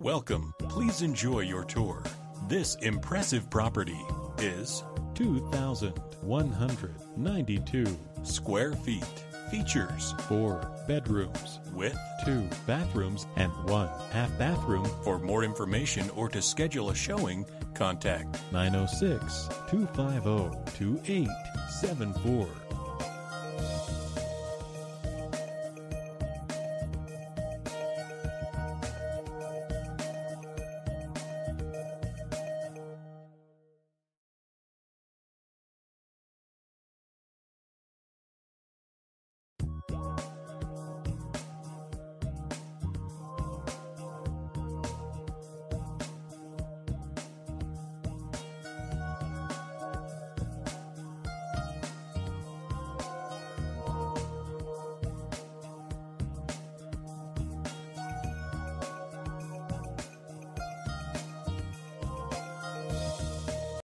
Welcome. Please enjoy your tour. This impressive property is 2,192 square feet. Features four bedrooms with two bathrooms and one half bathroom For more information or to schedule a showing, contact 906 250 2874